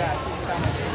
Dạ, dài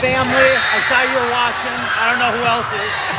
family. I saw you were watching. I don't know who else is.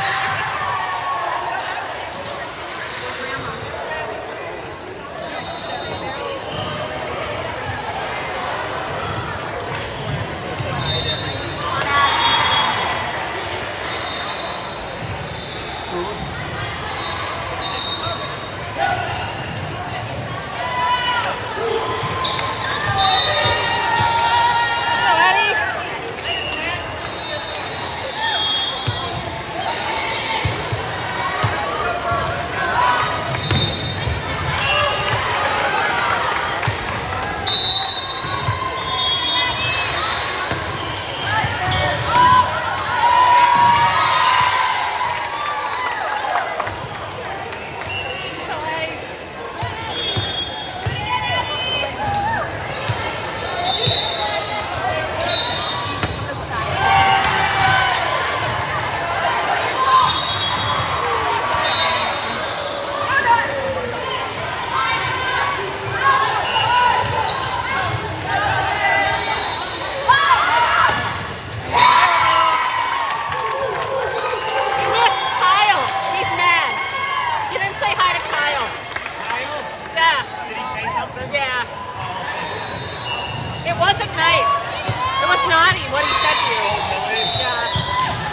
Wasn't nice. It was naughty what he said to you. Yeah.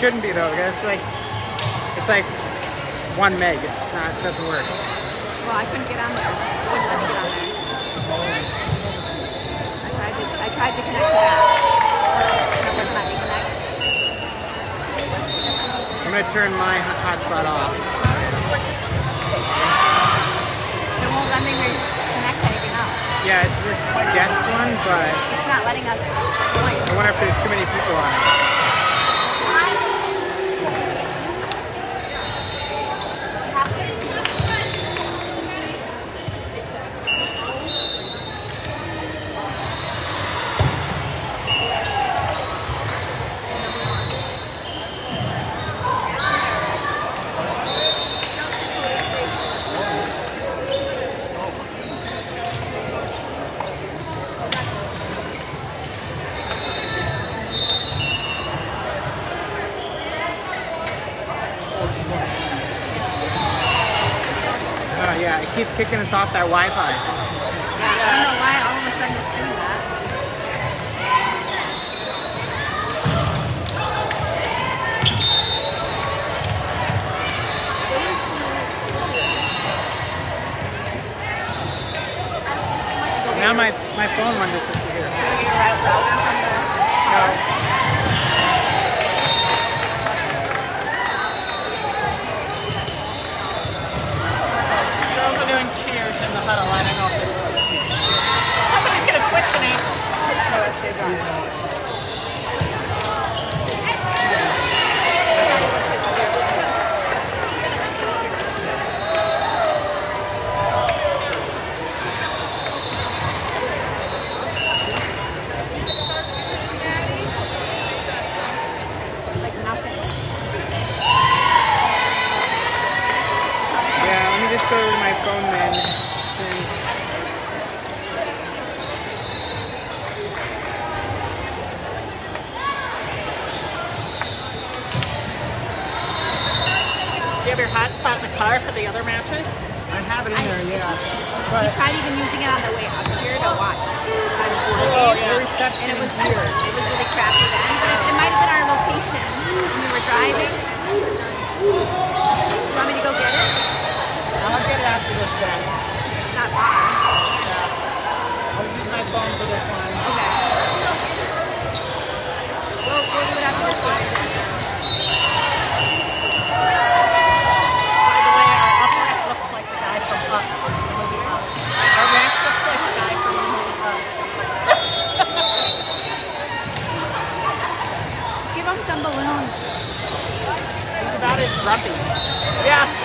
shouldn't be though, because it's like, it's like one meg. No, it doesn't work. Well, I couldn't get on there. I tried to, connect to that. It connect. I'm gonna turn my hotspot off. It won't let me connect anything else. Yeah, it's this guest one, but... It's not letting us... Like, I wonder if there's too many people on it. kicking us off that Wi-Fi. him some balloons. He's about as grumpy. Yeah.